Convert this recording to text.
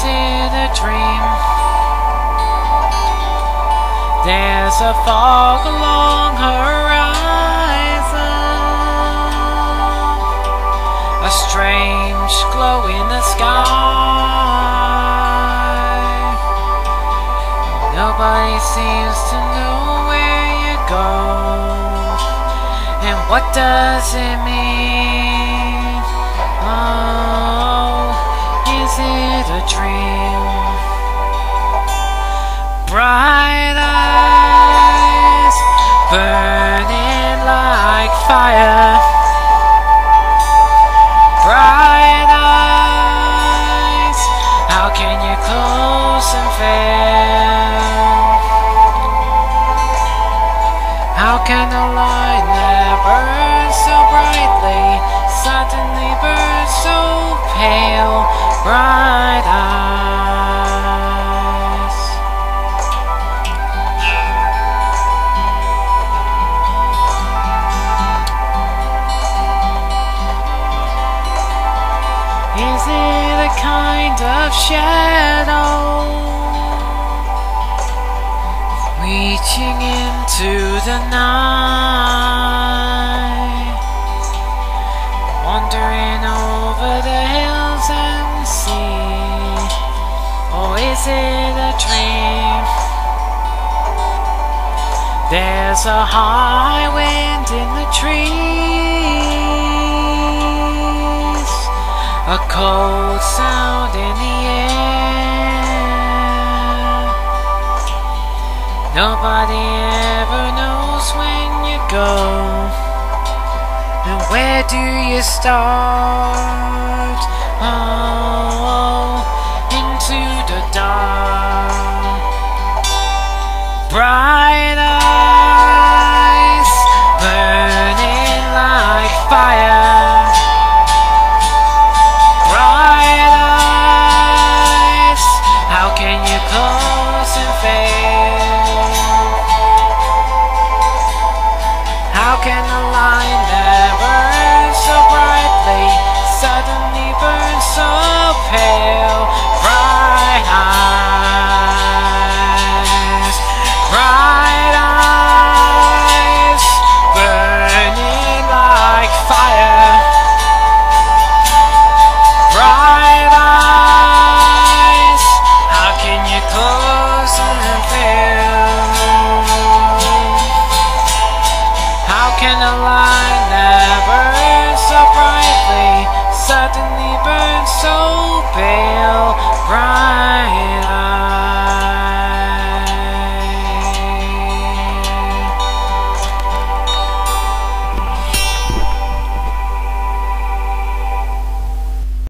it a dream? There's a fog along horizon, a strange glow in the sky. Nobody seems to know where you go, and what does it mean? Oh, is a dream? Bright eyes burning like fire. Bright eyes, how can you close and fail? How can light that burns so brightly suddenly burn so pale? Bright eyes. Is it a kind of shadow the night, wandering over the hills and sea? Or is it a dream? There's a high wind in the trees, a cold sound in the air. Nobody ever go, and where do you start? Oh, Can a light never ends so brightly. Suddenly burn so pale. in the.